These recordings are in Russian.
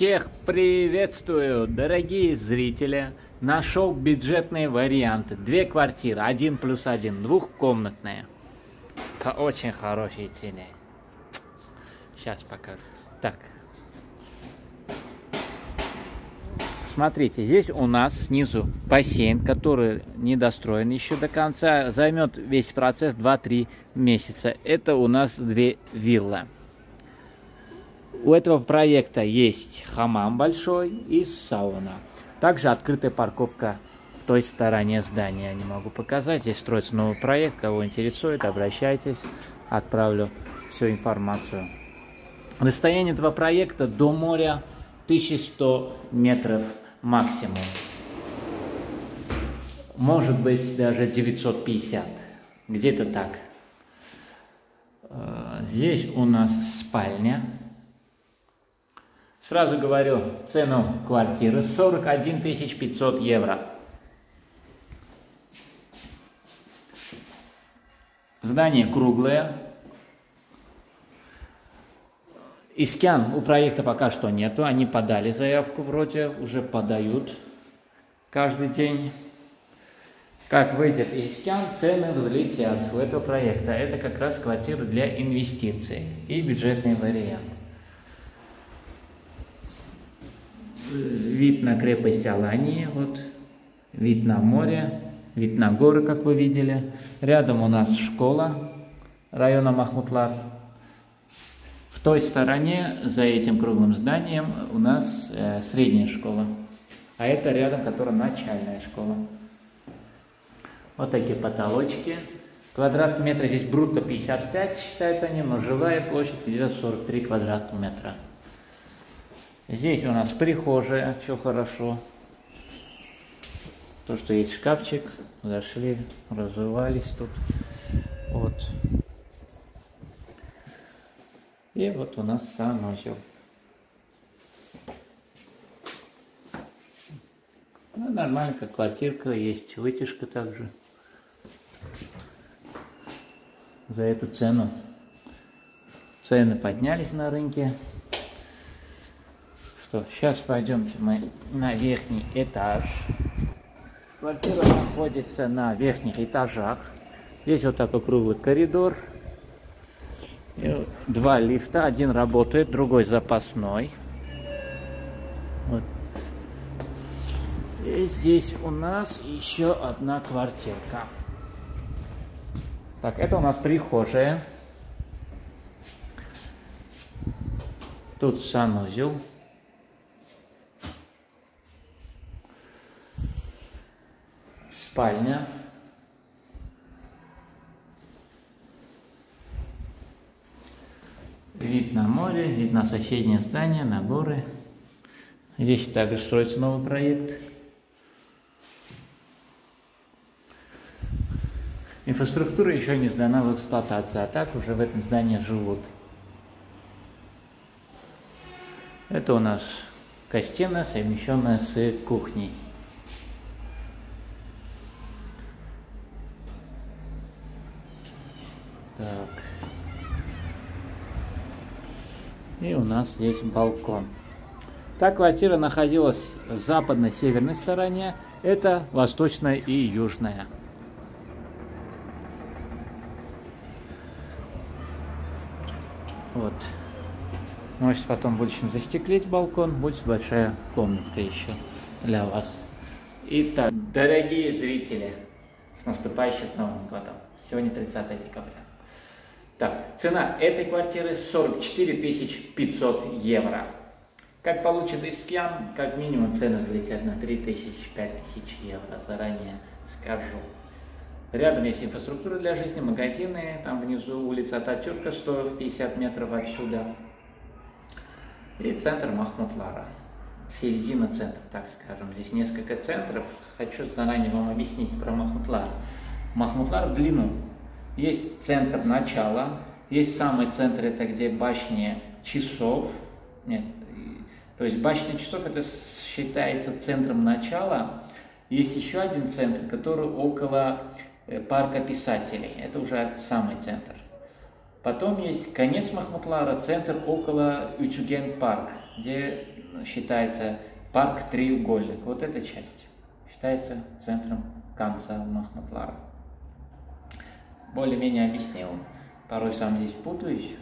Всех приветствую, дорогие зрители! Нашел бюджетные варианты. Две квартиры, один плюс один, двухкомнатные. По очень хорошей цене. Сейчас покажу. Так. Смотрите, здесь у нас снизу бассейн, который не достроен еще до конца. Займет весь процесс 2-3 месяца. Это у нас две виллы. У этого проекта есть хамам большой и сауна. Также открытая парковка в той стороне здания. Не могу показать. Здесь строится новый проект. Кого интересует, обращайтесь. Отправлю всю информацию. Расстояние этого проекта до моря 1100 метров максимум. Может быть даже 950. Где-то так. Э, здесь у нас спальня. Сразу говорю цену квартиры 41 500 евро. Здание круглое. Искян у проекта пока что нету. Они подали заявку вроде, уже подают каждый день. Как выйдет Искян, цены взлетят у этого проекта. Это как раз квартира для инвестиций и бюджетный вариант. Вид на крепость Алании, вот, вид на море, вид на горы, как вы видели. Рядом у нас школа района Махмутлар. В той стороне, за этим круглым зданием, у нас э, средняя школа. А это рядом, которая начальная школа. Вот такие потолочки. Квадратный метр здесь брутто 55, считают они, но жилая площадь где-то 43 квадратных метра. Здесь у нас прихожая, что хорошо. То, что есть шкафчик, зашли, развивались тут. Вот. И вот у нас санузел. Ну, нормально, как квартирка, есть вытяжка также. За эту цену. Цены поднялись на рынке что, сейчас пойдемте мы на верхний этаж. Квартира находится на верхних этажах. Здесь вот такой круглый коридор. И два лифта. Один работает, другой запасной. Вот. И здесь у нас еще одна квартирка. Так, это у нас прихожая. Тут санузел. Спальня. Вид на море, вид на соседнее здание, на горы. Здесь также строится новый проект. Инфраструктура еще не сдана в эксплуатацию, а так уже в этом здании живут. Это у нас гостиная, совмещенная с кухней. И у нас есть балкон. Та квартира находилась в западной северной стороне, это восточная и южная. Вот. Можете потом в будущем застеклить балкон, будет большая комнатка еще для вас. Итак, дорогие зрители, с наступающим Новым годом! Сегодня 30 декабря. Так, цена этой квартиры 44 500 евро. Как получит Искьян, как минимум цены взлетят на 3 тысячи, 5 тысяч евро, заранее скажу. Рядом есть инфраструктура для жизни, магазины, там внизу улица Ататюрка, 150 метров отсюда. И центр Махмутлара, середина центра, так скажем. Здесь несколько центров. Хочу заранее вам объяснить про Махмутлар. Махмутлар в длину есть центр начала, есть самый центр, это где башня часов. Нет, то есть башня часов это считается центром начала. Есть еще один центр, который около э, парка писателей. Это уже самый центр. Потом есть конец Махмутлара, центр около Ючуген парк, где считается парк Треугольник. Вот эта часть считается центром конца Махмутлара. Более-менее объяснил. Порой сам здесь путаюсь,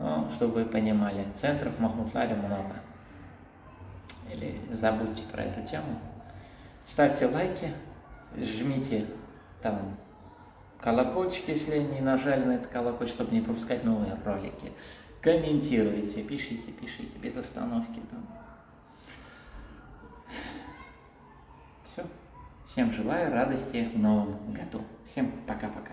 но чтобы вы понимали, центров Махмутларе много. Или забудьте про эту тему. Ставьте лайки, жмите там колокольчик, если не нажали на этот колокольчик, чтобы не пропускать новые ролики. Комментируйте, пишите, пишите, без остановки. Там. Все. Всем желаю радости в новом году. Всем пока-пока.